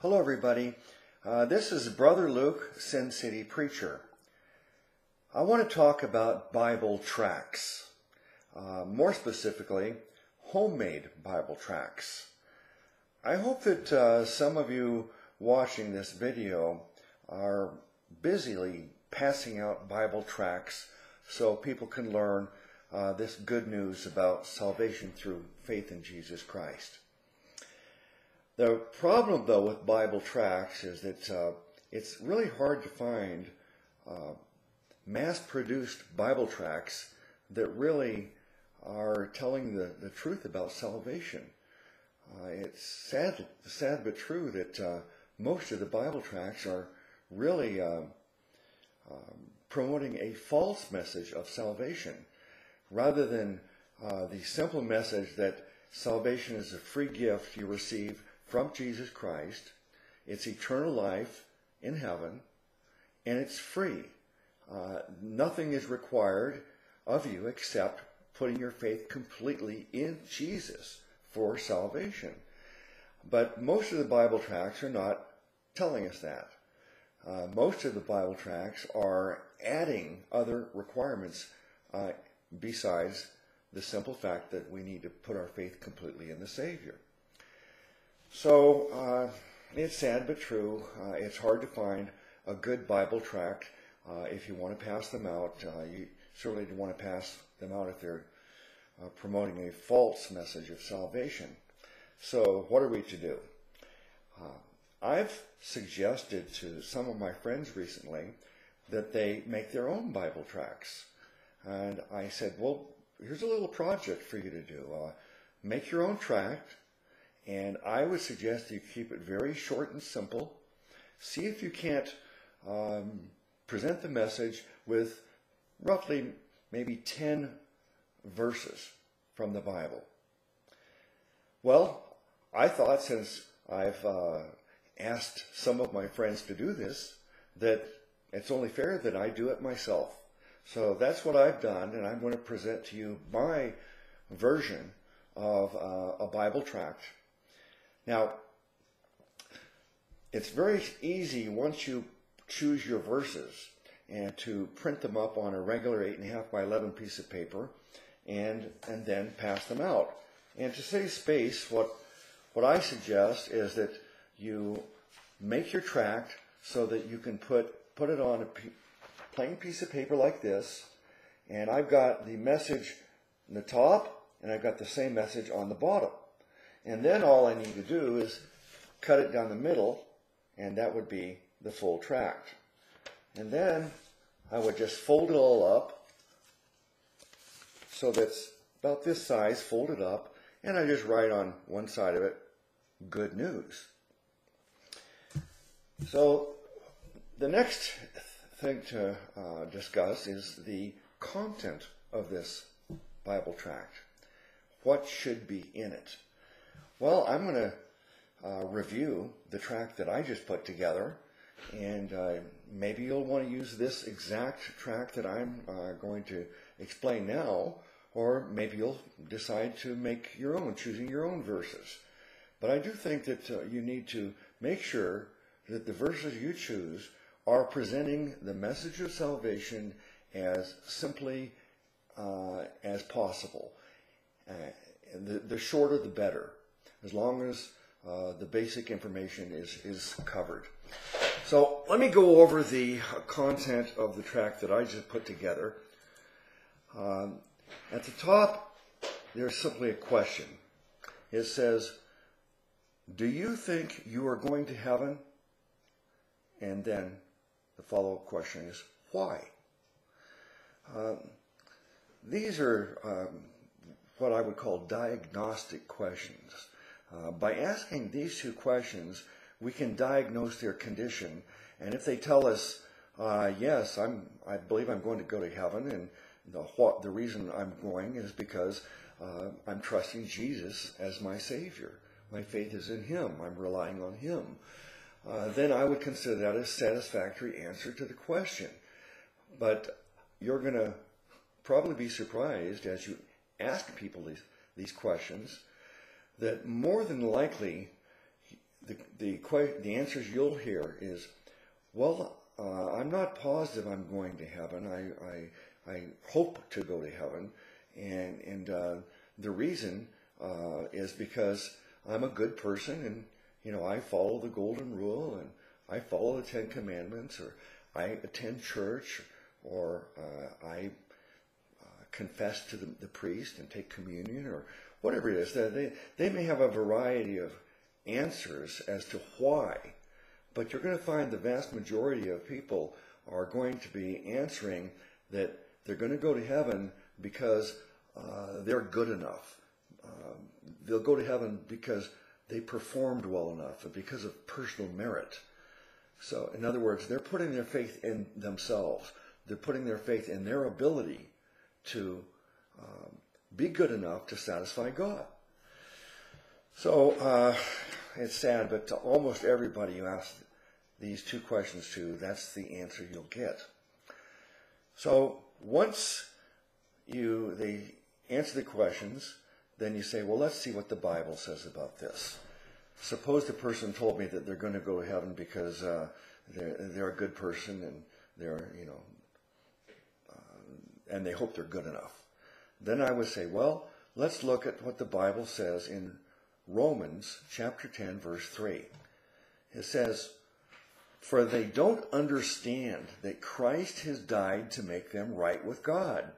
Hello, everybody. Uh, this is Brother Luke, Sin City Preacher. I want to talk about Bible tracts, uh, more specifically, homemade Bible tracts. I hope that uh, some of you watching this video are busily passing out Bible tracts so people can learn uh, this good news about salvation through faith in Jesus Christ. The problem, though, with Bible tracts is that uh, it's really hard to find uh, mass-produced Bible tracts that really are telling the, the truth about salvation. Uh, it's sad, sad but true that uh, most of the Bible tracts are really um, um, promoting a false message of salvation rather than uh, the simple message that salvation is a free gift you receive from Jesus Christ. It's eternal life in heaven, and it's free. Uh, nothing is required of you except putting your faith completely in Jesus for salvation. But most of the Bible tracts are not telling us that. Uh, most of the Bible tracts are adding other requirements uh, besides the simple fact that we need to put our faith completely in the Savior. So uh, it's sad but true. Uh, it's hard to find a good Bible tract uh, if you want to pass them out. You certainly don't want to pass them out if they're promoting a false message of salvation. So what are we to do? I've suggested to some of my friends recently that they make their own Bible tracts. And I said, well, here's a little project for you to do. Uh, make your own tract, and I would suggest you keep it very short and simple. See if you can't um, present the message with roughly maybe 10 verses from the Bible. Well, I thought since I've uh, asked some of my friends to do this, that it's only fair that I do it myself. So that's what I've done, and I'm going to present to you my version of uh, a Bible tract. Now, it's very easy once you choose your verses and to print them up on a regular 8.5 by 11 piece of paper and, and then pass them out. And to save space, what, what I suggest is that you make your tract so that you can put, put it on a plain piece of paper like this, and I've got the message in the top, and I've got the same message on the bottom. And then all I need to do is cut it down the middle, and that would be the full tract. And then I would just fold it all up so that's about this size, folded up, and I just write on one side of it, good news. So the next thing to uh, discuss is the content of this Bible tract. What should be in it? Well, I'm going to uh, review the track that I just put together, and uh, maybe you'll want to use this exact track that I'm uh, going to explain now, or maybe you'll decide to make your own, choosing your own verses. But I do think that uh, you need to make sure that the verses you choose are presenting the message of salvation as simply uh, as possible. Uh, the, the, shorter, the better, as long as uh, the basic information is, is covered. So let me go over the content of the track that I just put together. Um, at the top, there's simply a question. It says, Do you think you are going to heaven? And then the follow-up question is, why? Um, these are um, what I would call diagnostic questions. Uh, by asking these two questions, we can diagnose their condition. And if they tell us, uh, yes, I'm, I believe I'm going to go to heaven, and the, what, the reason I'm going is because uh, I'm trusting Jesus as my Savior. My faith is in Him. I'm relying on Him. Uh, then I would consider that a satisfactory answer to the question. But you're going to probably be surprised as you ask people these, these questions that more than likely the, the, the answers you'll hear is, well, uh, I'm not positive I'm going to heaven. I, I, I hope to go to heaven. And, and uh, the reason uh, is because I'm a good person and, you know, I follow the golden rule and I follow the Ten Commandments or I attend church or uh, I uh, confess to the, the priest and take communion or whatever it is. They, they may have a variety of answers as to why, but you're going to find the vast majority of people are going to be answering that they're going to go to heaven because uh, they're good enough. Um, they'll go to heaven because they performed well enough and because of personal merit. So, in other words, they're putting their faith in themselves. They're putting their faith in their ability to um, be good enough to satisfy God. So, uh, it's sad, but to almost everybody you ask these two questions to, that's the answer you'll get. So, once you they answer the questions, then you say, well, let's see what the Bible says about this. Suppose the person told me that they're going to go to heaven because uh, they're, they're a good person and they're, you know, uh, and they hope they're good enough. Then I would say, well, let's look at what the Bible says in Romans chapter 10, verse 3. It says, For they don't understand that Christ has died to make them right with God.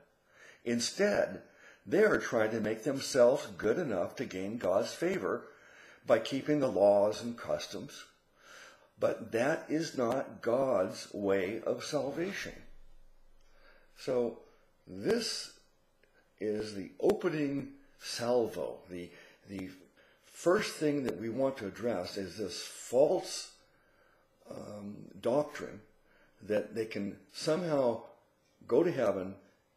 Instead, they are trying to make themselves good enough to gain God's favor by keeping the laws and customs. But that is not God's way of salvation. So this is the opening salvo. The, the first thing that we want to address is this false um, doctrine that they can somehow go to heaven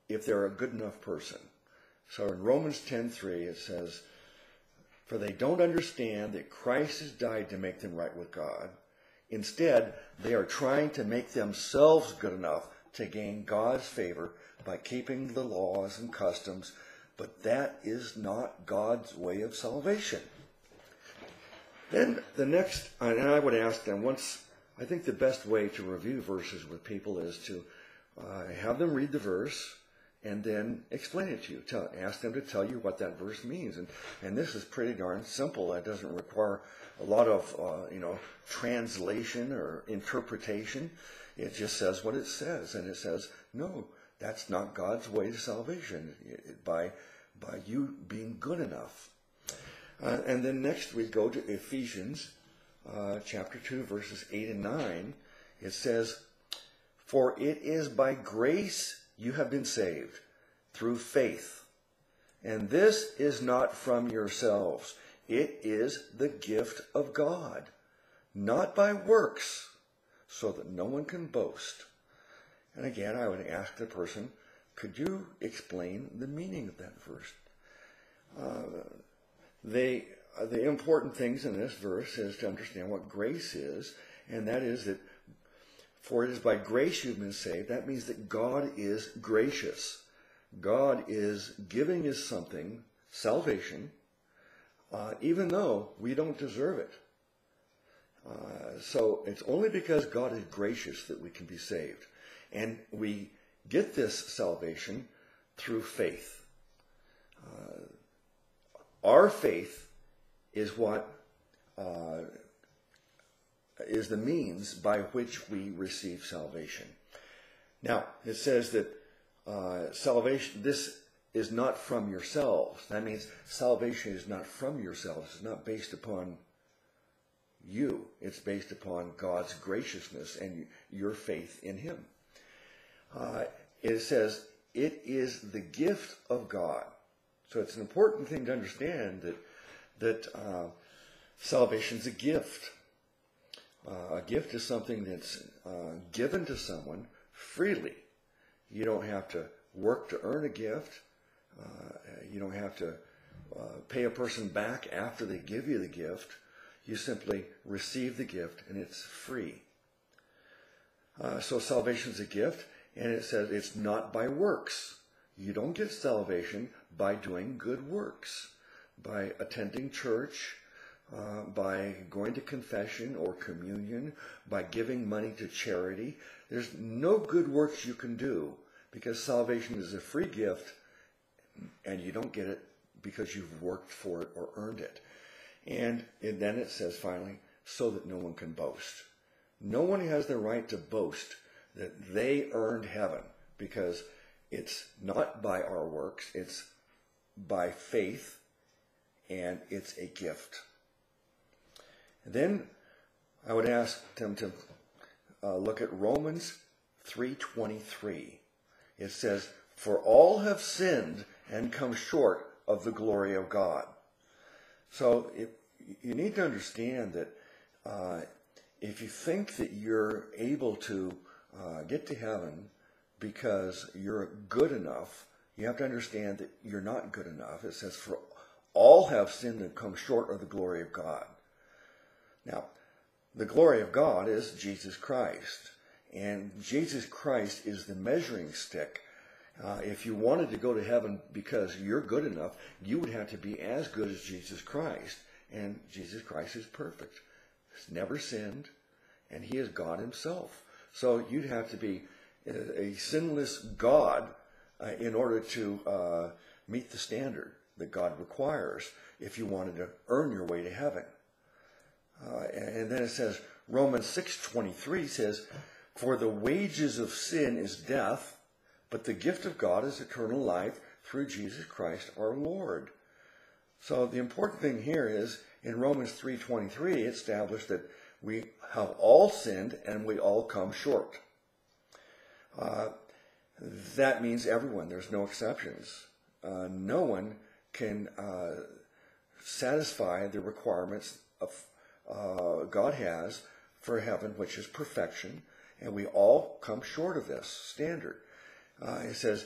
if they're a good enough person. So in Romans 10:3 it says, "For they don't understand that Christ has died to make them right with God. Instead, they are trying to make themselves good enough to gain God's favor by keeping the laws and customs, but that is not God's way of salvation." Then the next, and I would ask them once, I think the best way to review verses with people is to uh, have them read the verse, and then explain it to you. Tell, ask them to tell you what that verse means. And, and this is pretty darn simple. It doesn't require a lot of, uh, you know, translation or interpretation. It just says what it says. And it says, no, that's not God's way to salvation by, by you being good enough. Uh, and then next we go to Ephesians uh, chapter 2, verses 8 and 9. It says, For it is by grace you have been saved through faith. And this is not from yourselves. It is the gift of God, not by works, so that no one can boast. And again, I would ask the person, could you explain the meaning of that verse? Uh, they, uh, the important things in this verse is to understand what grace is, and that is that for it is by grace you've been saved. That means that God is gracious. God is giving us something, salvation, uh, even though we don't deserve it. Uh, so it's only because God is gracious that we can be saved. And we get this salvation through faith. Uh, our faith is what uh, is the means by which we receive salvation. Now, it says that uh, salvation, this is not from yourselves. That means salvation is not from yourselves. It's not based upon you. It's based upon God's graciousness and your faith in Him. Uh, it says, it is the gift of God. So it's an important thing to understand that, that uh, salvation is a gift. Uh, a gift is something that's uh, given to someone freely. You don't have to work to earn a gift. Uh, you don't have to uh, pay a person back after they give you the gift. You simply receive the gift and it's free. Uh, so salvation is a gift, and it says it's not by works. You don't get salvation by doing good works, by attending church, uh, by going to confession or communion, by giving money to charity. There's no good works you can do because salvation is a free gift and you don't get it because you've worked for it or earned it. And, and then it says finally, so that no one can boast. No one has the right to boast that they earned heaven because it's not by our works, it's by faith, and it's a gift. And then I would ask them to uh, look at Romans 3:23. It says, "For all have sinned and come short of the glory of God." So it, you need to understand that uh, if you think that you're able to uh, get to heaven because you're good enough, you have to understand that you're not good enough. It says, For all have sinned and come short of the glory of God. Now, the glory of God is Jesus Christ. And Jesus Christ is the measuring stick. Uh, if you wanted to go to heaven because you're good enough, you would have to be as good as Jesus Christ. And Jesus Christ is perfect. He's never sinned, and he is God himself. So you'd have to be a, a sinless God uh, in order to uh, meet the standard that God requires if you wanted to earn your way to heaven. Uh, and then it says, Romans 6.23 says, For the wages of sin is death, but the gift of God is eternal life through Jesus Christ our Lord. So the important thing here is in Romans 3:23 it established that we have all sinned and we all come short. Uh, that means everyone. There's no exceptions. Uh, no one can uh, satisfy the requirements of uh, God has for heaven, which is perfection, and we all come short of this standard. Uh, it says,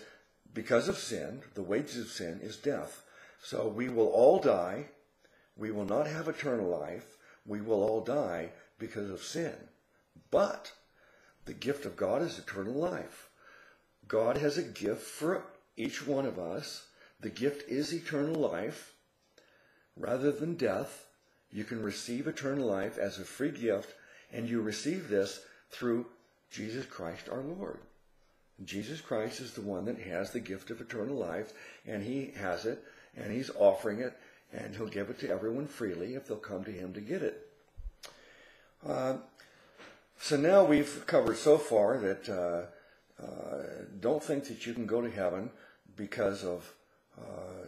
because of sin, the wages of sin is death. So we will all die. We will not have eternal life. We will all die because of sin. But the gift of God is eternal life. God has a gift for each one of us. The gift is eternal life. Rather than death, you can receive eternal life as a free gift, and you receive this through Jesus Christ our Lord. Jesus Christ is the one that has the gift of eternal life, and he has it, and he's offering it, and he'll give it to everyone freely if they'll come to him to get it. Uh, so now we've covered so far that uh, uh, don't think that you can go to heaven because of uh,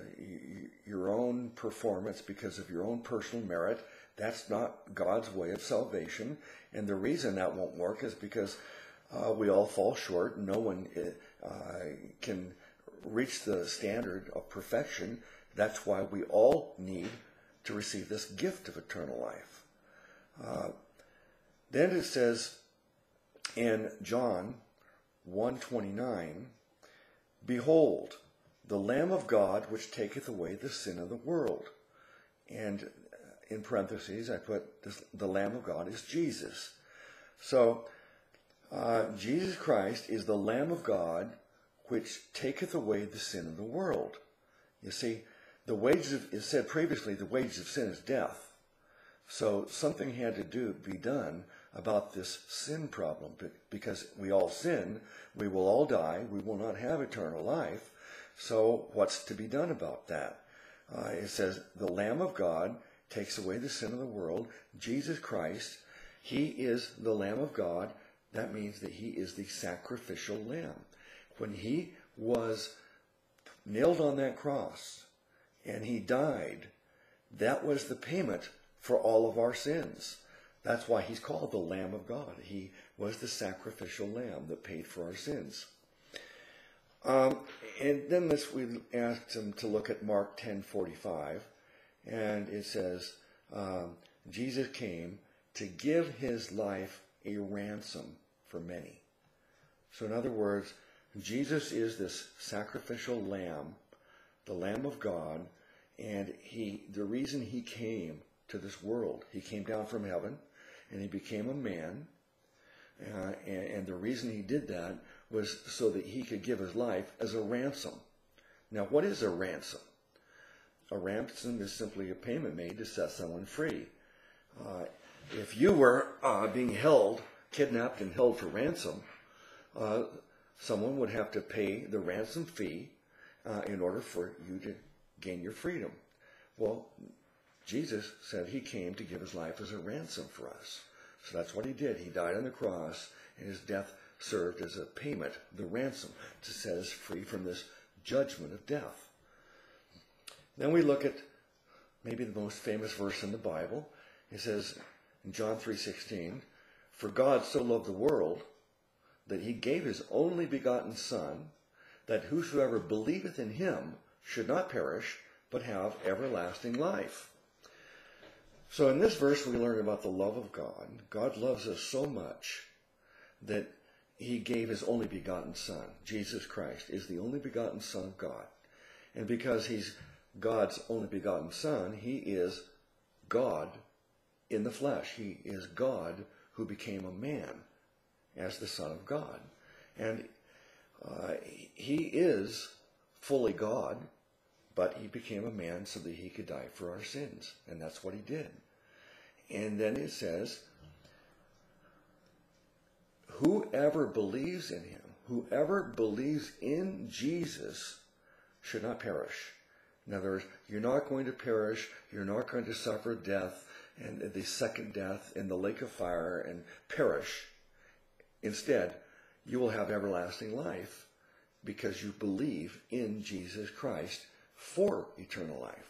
your own performance, because of your own personal merit. That's not God's way of salvation. And the reason that won't work is because uh, we all fall short. No one can reach the standard of perfection. That's why we all need to receive this gift of eternal life. Uh, then it says in John 129, Behold, the Lamb of God which taketh away the sin of the world. And in parentheses, I put this, the Lamb of God is Jesus. So, uh, Jesus Christ is the Lamb of God which taketh away the sin of the world. You see, the wages of, it said previously, the wages of sin is death. So something had to do, be done about this sin problem. Because we all sin, we will all die, we will not have eternal life. So what's to be done about that? Uh, it says, the Lamb of God takes away the sin of the world. Jesus Christ, He is the Lamb of God. That means that He is the sacrificial Lamb. When He was nailed on that cross and He died, that was the payment for all of our sins. That's why he's called the Lamb of God. He was the sacrificial lamb that paid for our sins. Um, and then this, we asked him to look at Mark 10:45, and it says, um, Jesus came to give his life a ransom for many. So, in other words, Jesus is this sacrificial lamb, the Lamb of God, and he, the reason he came to this world, he came down from heaven and he became a man. Uh, and, and the reason he did that was so that he could give his life as a ransom. Now, what is a ransom? a ransom is simply a payment made to set someone free. Uh, if you were uh, being held, kidnapped, and held for ransom, uh, someone would have to pay the ransom fee uh, in order for you to gain your freedom. Well, Jesus said he came to give his life as a ransom for us. So that's what he did. He died on the cross, and his death served as a payment, the ransom, to set us free from this judgment of death. Then we look at maybe the most famous verse in the Bible. It says in John 3:16, "For God so loved the world that he gave his only begotten son, that whosoever believeth in him should not perish, but have everlasting life." So in this verse we learn about the love of God. God loves us so much that he gave his only begotten son. Jesus Christ is the only begotten son of God. And because he's God's only begotten Son, he is God in the flesh. He is God who became a man as the Son of God. And uh, he is fully God, but he became a man so that he could die for our sins. And that's what he did. And then it says, whoever believes in him, whoever believes in Jesus should not perish in other words, you're not going to perish, you're not going to suffer death and the second death in the lake of fire and perish. Instead, you will have everlasting life because you believe in Jesus Christ for eternal life.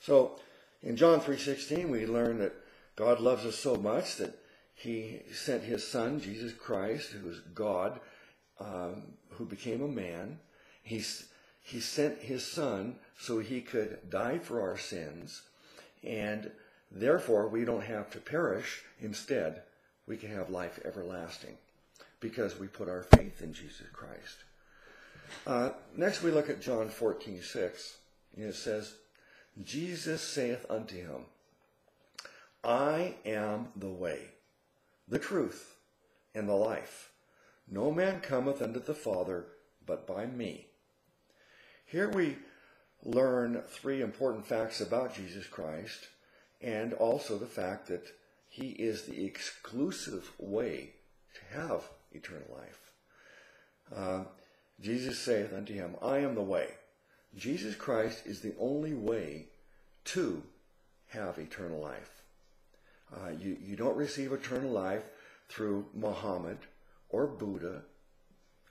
So, in John 3:16 we learn that God loves us so much that he sent his son Jesus Christ who is God um, who became a man. He's he sent his son so he could die for our sins, and therefore we don't have to perish. Instead, we can have life everlasting because we put our faith in Jesus Christ. Uh, next, we look at John 14, 6. And it says, Jesus saith unto him, I am the way, the truth, and the life. No man cometh unto the Father but by me. Here we learn three important facts about Jesus Christ and also the fact that he is the exclusive way to have eternal life. Uh, Jesus saith unto him, I am the way. Jesus Christ is the only way to have eternal life. Uh, you, you don't receive eternal life through Muhammad or Buddha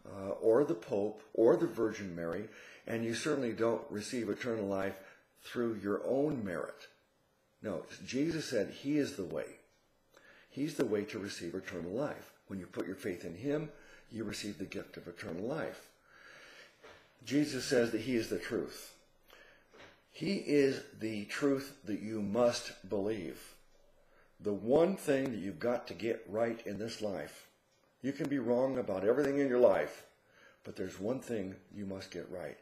uh, or the Pope or the Virgin Mary and you certainly don't receive eternal life through your own merit. No, Jesus said he is the way. He's the way to receive eternal life. When you put your faith in him, you receive the gift of eternal life. Jesus says that he is the truth. He is the truth that you must believe. The one thing that you've got to get right in this life. You can be wrong about everything in your life, but there's one thing you must get right.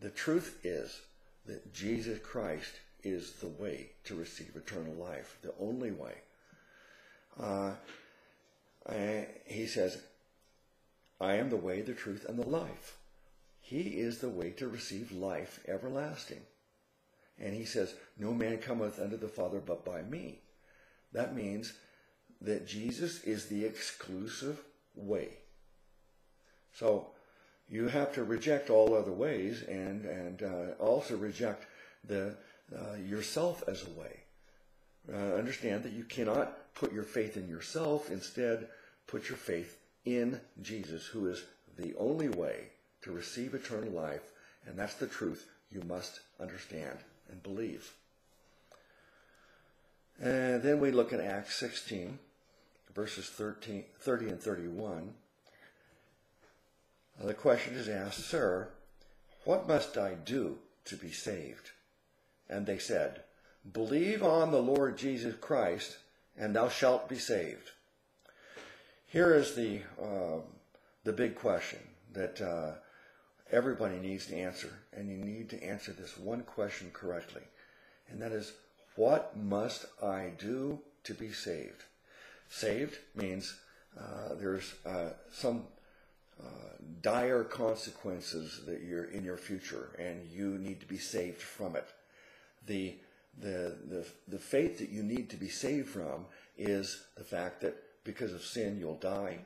The truth is that Jesus Christ is the way to receive eternal life, the only way. Uh, he says, I am the way, the truth, and the life. He is the way to receive life everlasting. And he says, No man cometh unto the Father but by me. That means that Jesus is the exclusive way. So you have to reject all other ways and, and uh, also reject the, uh, yourself as a way. Uh, understand that you cannot put your faith in yourself. Instead, put your faith in Jesus, who is the only way to receive eternal life. And that's the truth you must understand and believe. And then we look at Acts 16, verses 13, 30 and 31. The question is asked, Sir, what must I do to be saved? And they said, Believe on the Lord Jesus Christ, and thou shalt be saved. Here is the, uh, the big question that uh, everybody needs to answer, and you need to answer this one question correctly, and that is, What must I do to be saved? Saved means uh, there's uh, some dire consequences that you're in your future, and you need to be saved from it. The the the the fate that you need to be saved from is the fact that because of sin you'll die,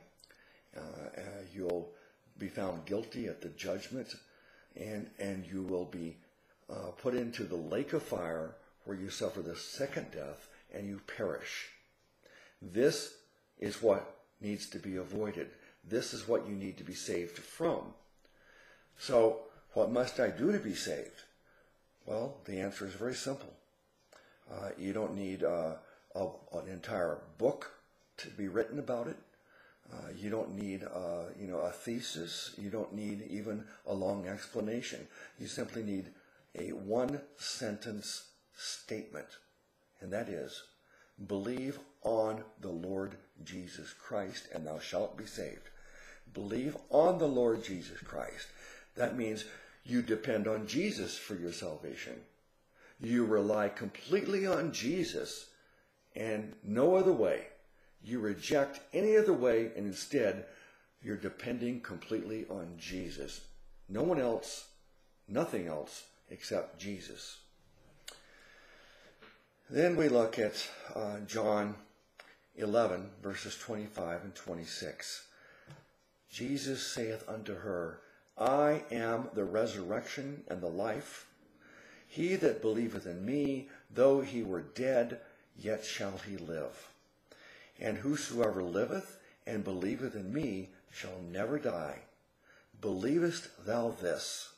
uh, uh, you'll be found guilty at the judgment, and and you will be uh, put into the lake of fire where you suffer the second death and you perish. This is what needs to be avoided. This is what you need to be saved from. So, what must I do to be saved? Well, the answer is very simple. Uh, you don't need uh, a, an entire book to be written about it. Uh, you don't need, uh, you know, a thesis. You don't need even a long explanation. You simply need a one sentence statement, and that is, believe on the Lord Jesus Christ, and thou shalt be saved. Believe on the Lord Jesus Christ. That means you depend on Jesus for your salvation. You rely completely on Jesus and no other way. You reject any other way, and instead, you're depending completely on Jesus. No one else, nothing else except Jesus. Then we look at uh, John 11, verses 25 and 26. Jesus saith unto her, I am the resurrection and the life. He that believeth in me, though he were dead, yet shall he live. And whosoever liveth and believeth in me shall never die. Believest thou this?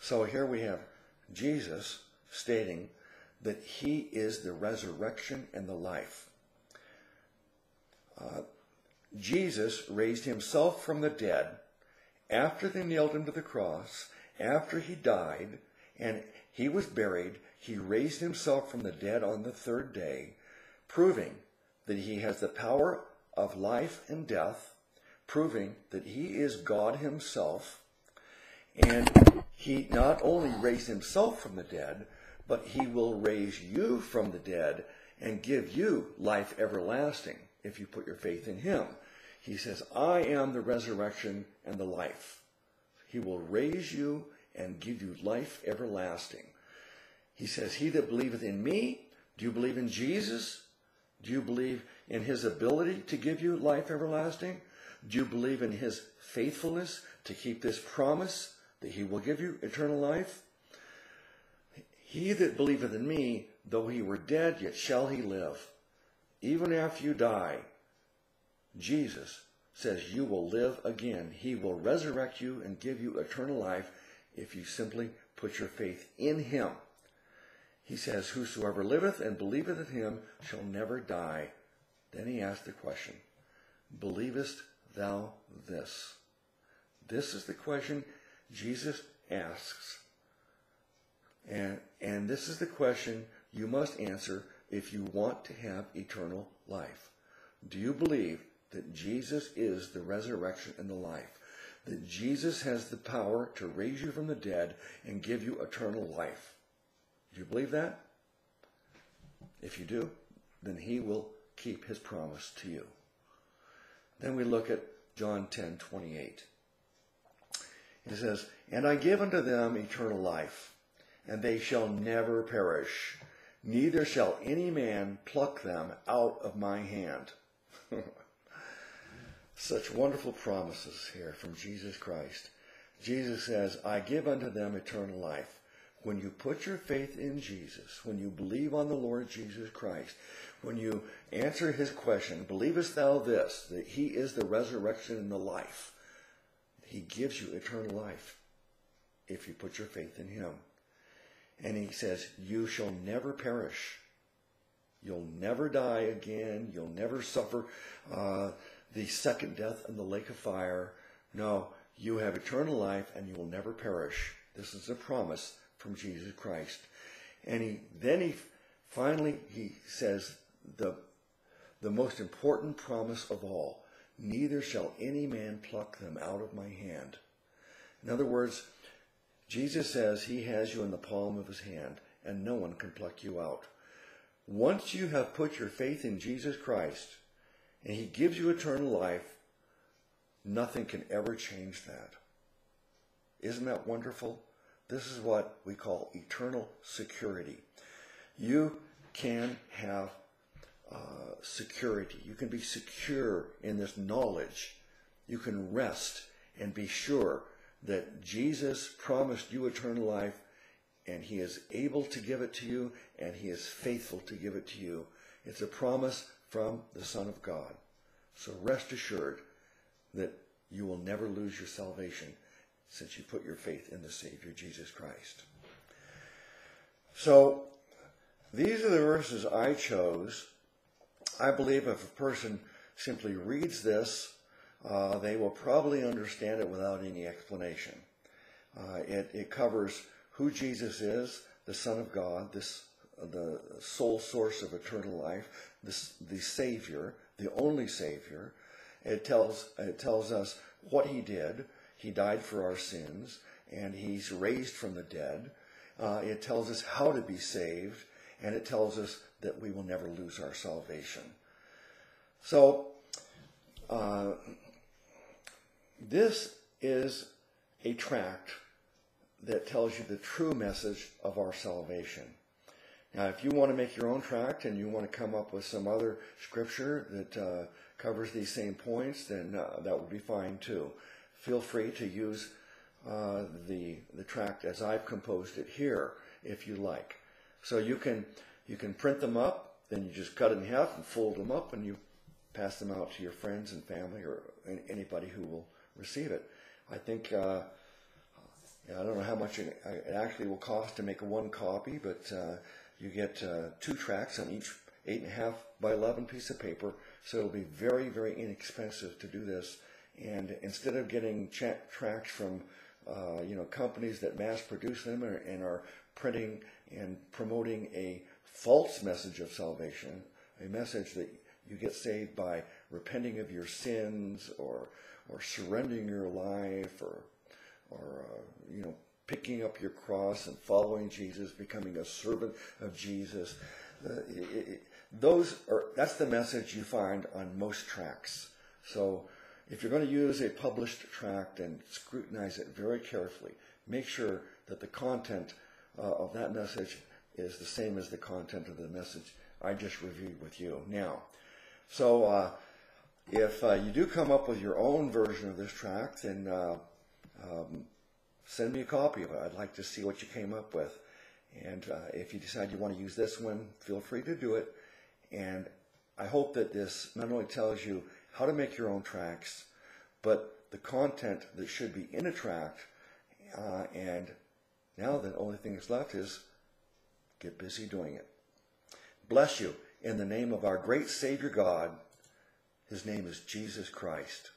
So here we have Jesus stating that he is the resurrection and the life. Uh, Jesus raised himself from the dead after they nailed him to the cross, after he died, and he was buried. He raised himself from the dead on the third day, proving that he has the power of life and death, proving that he is God himself. And he not only raised himself from the dead, but he will raise you from the dead and give you life everlasting if you put your faith in him. He says, I am the resurrection and the life. He will raise you and give you life everlasting. He says, He that believeth in me, do you believe in Jesus? Do you believe in his ability to give you life everlasting? Do you believe in his faithfulness to keep this promise that he will give you eternal life? He that believeth in me, though he were dead, yet shall he live. Even after you die, Jesus says you will live again. He will resurrect you and give you eternal life if you simply put your faith in him. He says, Whosoever liveth and believeth in him shall never die. Then he asks the question, Believest thou this? This is the question Jesus asks. And, and this is the question you must answer if you want to have eternal life. Do you believe that Jesus is the resurrection and the life? That Jesus has the power to raise you from the dead and give you eternal life? Do you believe that? If you do, then he will keep his promise to you. Then we look at John 10 28. It says, And I give unto them eternal life, and they shall never perish, neither shall any man pluck them out of my hand. Such wonderful promises here from Jesus Christ. Jesus says, I give unto them eternal life. When you put your faith in Jesus, when you believe on the Lord Jesus Christ, when you answer his question, believest thou this, that he is the resurrection and the life, he gives you eternal life if you put your faith in him. And he says, You shall never perish. You'll never die again. You'll never suffer uh, the second death in the lake of fire. No, you have eternal life and you will never perish. This is a promise from Jesus Christ. And he then he finally he says the the most important promise of all, neither shall any man pluck them out of my hand. In other words, Jesus says he has you in the palm of his hand, and no one can pluck you out. Once you have put your faith in Jesus Christ, and he gives you eternal life, Nothing can ever change that. Isn't that wonderful? This is what we call eternal security. You can have uh, security. You can be secure in this knowledge. You can rest and be sure that Jesus promised you eternal life and he is able to give it to you and he is faithful to give it to you. It's a promise from the Son of God. So rest assured that you will never lose your salvation since you put your faith in the Savior Jesus Christ. So these are the verses I chose. I believe if a person simply reads this, uh, they will probably understand it without any explanation. Uh, it, it, covers who Jesus is, the Son of God, this, the sole source of eternal life, this, the Savior, the only Savior. It tells, it tells us what He did. He died for our sins, and He's raised from the dead. Uh, it tells us how to be saved, and it tells us that we will never lose our salvation. So, uh, this is a tract that tells you the true message of our salvation. Now, if you want to make your own tract and you want to come up with some other scripture that uh, covers these same points, then uh, that would be fine too. Feel free to use uh, the the tract as I've composed it here, if you like. So you can you can print them up, then you just cut it in half and fold them up, and you pass them out to your friends and family or anybody who will receive it. I think uh, I don't know how much it, actually will cost to make one copy, but uh, you get uh, two tracts on each eight and a half by eleven piece of paper, so it'll be very very inexpensive to do this. And instead of getting tracts from uh, you know companies that mass produce them and are printing and promoting a false message of salvation, a message that you get saved by repenting of your sins or or surrendering your life or or uh, you know picking up your cross and following Jesus, becoming a servant of Jesus. Uh, it, it, those are that's the message you find on most tracts. So if you're going to use a published tract and scrutinize it very carefully, make sure that the content uh, of that message is the same as the content of the message I just reviewed with you. Now, so uh, if uh, you do come up with your own version of this tract, then uh, um, send me a copy of it. I'd like to see what you came up with. And uh, if you decide you want to use this one, feel free to do it. And I hope that this not only tells you how to make your own tracks, but the content that should be in a track. Uh, and now the only thing that's left is get busy doing it. Bless you in the name of our great Savior God. His name is Jesus Christ.